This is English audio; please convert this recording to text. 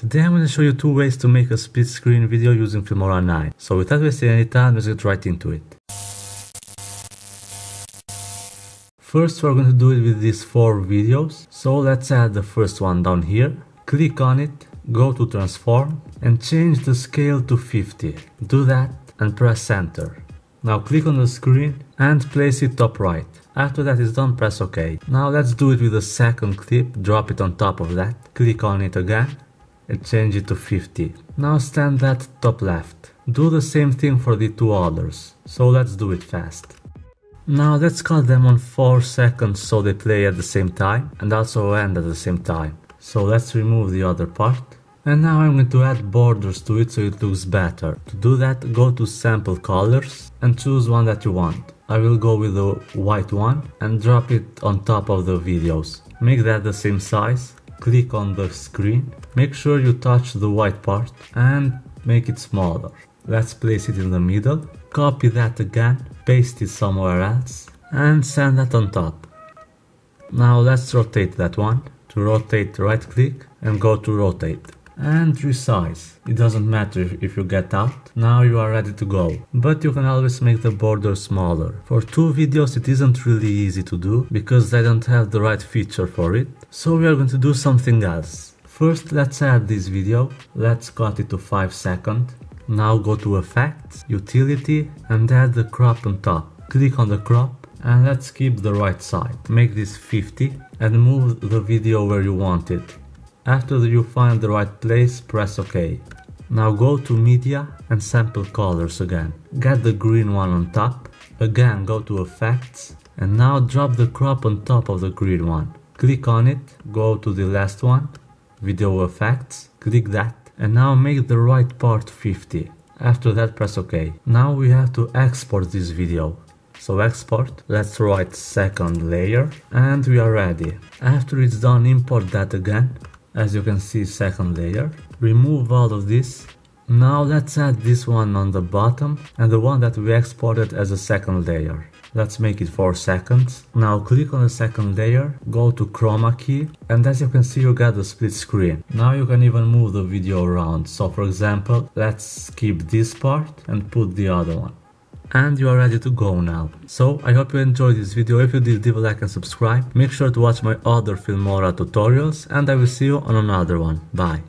Today I'm going to show you two ways to make a split screen video using Filmora 9. So without wasting any time, let's get right into it. First we're going to do it with these four videos. So let's add the first one down here. Click on it, go to transform and change the scale to 50. Do that and press enter. Now click on the screen and place it top right. After that is done, press OK. Now let's do it with the second clip, drop it on top of that, click on it again and change it to 50. Now stand that top left. Do the same thing for the two others, so let's do it fast. Now let's cut them on 4 seconds so they play at the same time and also end at the same time. So let's remove the other part. And now I'm going to add borders to it so it looks better. To do that, go to sample colors and choose one that you want. I will go with the white one and drop it on top of the videos. Make that the same size, click on the screen, make sure you touch the white part and make it smaller. Let's place it in the middle, copy that again, paste it somewhere else and send that on top. Now let's rotate that one. To rotate right click and go to rotate and resize. It doesn't matter if you get out, now you are ready to go. But you can always make the border smaller. For two videos it isn't really easy to do, because I don't have the right feature for it. So we are going to do something else. First let's add this video, let's cut it to 5 seconds. Now go to effects, utility and add the crop on top. Click on the crop and let's keep the right side. Make this 50 and move the video where you want it. After you find the right place, press OK. Now go to media and sample colors again. Get the green one on top. Again go to effects and now drop the crop on top of the green one. Click on it, go to the last one, video effects, click that and now make the right part 50. After that press OK. Now we have to export this video. So export, let's write second layer and we are ready. After it's done import that again as you can see second layer. Remove all of this. Now let's add this one on the bottom and the one that we exported as a second layer. Let's make it 4 seconds. Now click on the second layer go to chroma key and as you can see you got the split screen. Now you can even move the video around. So for example let's skip this part and put the other one and you are ready to go now. So I hope you enjoyed this video, if you did leave a like and subscribe, make sure to watch my other Filmora tutorials and I will see you on another one, bye.